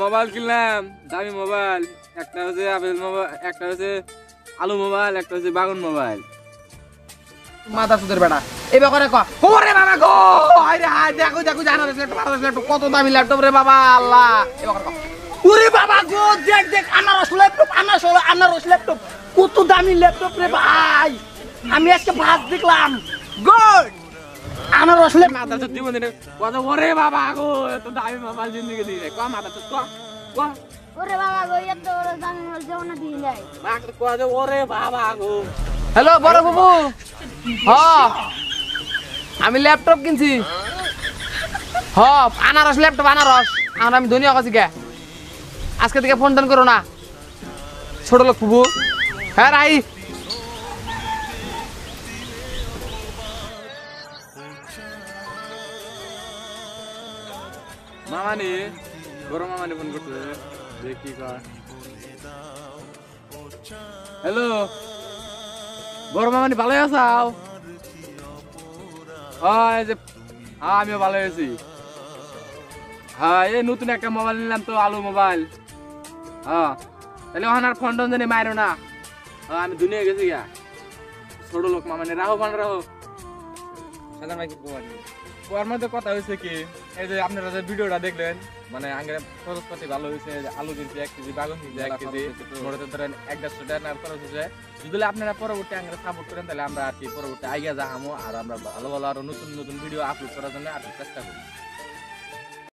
Mobile কিনলাম, দামি mobile একটা হচ্ছে আপেল মোবাইল একটা হচ্ছে আলু মোবাইল একটা হচ্ছে বাগুন মোবাইল মাথা সুদের বেটা। এই ব্যাপারে ক। ওরে বাবা গো! হাই রে হাই দেখো দেখো, জানো ল্যাপটপ কত দামি ল্যাপটপ রে বাবা, আল্লাহ। এই ব্যাপারে ওরে বাবা গো, দেখ দেখ, আনারস ল্যাপটপ আনারস আনারস ল্যাপটপ কত দামি ল্যাপটপ রে ভাই। আমি আজকে ভাত দেখলাম। গুড আনারস ল্যাপটপ মাথা তো দিব দিনে কথা ওরে বাবা গো এত দামি মোবাইল জিন্দগি দিয়ে ক মাথা তো ক ক। ওরে বাবা গো এত বড় দামি মাল যেও না দিয়ে যায় মাকে কথা ওরে বাবা গো। হ্যালো বড় বাবু। হ। আমি ল্যাপটপ কিনছি। হ আনারস ল্যাপটপ আনারস। আর আমি ধনী আছি কে আজকে থেকে ফোন টোন করো না। ছোট লোক ফুবু হ্যাঁ রাই মামানি, বড় মামানি ফোন করতে দেখি কর হ্যালো বড় মামানি ভালো আছাও? হ্যাঁ এই যে হ্যাঁ আমিও ভালো আছি। হ্যাঁ এই নতুন একটা মোবাইল নিলাম তো, আলু মোবাইল হ্যাঁ তাহলে ওখানে আর ফোন টোন জানি মারো না। হ্যাঁ আমি দুনিয়া গেছি গা ছোট লোক মামানি, রাহো বান, রাহো। সাধারণ ভাই ওর মধ্যে কথা হয়েছে কি এই যে আপনারা যে ভিডিওটা দেখলেন মানে খরচপাতি ভালো হয়েছে আলু কিনছে এক কেজি বাগুন কিনছে এক কেজি মোটাতে ধরেন এক দেড়শো টাকার খরচ হয়েছে। যদি আপনারা পরবর্তী আগে সাপোর্ট করেন তাহলে আমরা আর কি পরবর্তী আইগা যাহামো আর আমরা ভালো ভালো আরও নতুন নতুন ভিডিও আপলোড করার জন্য আর চেষ্টা করি।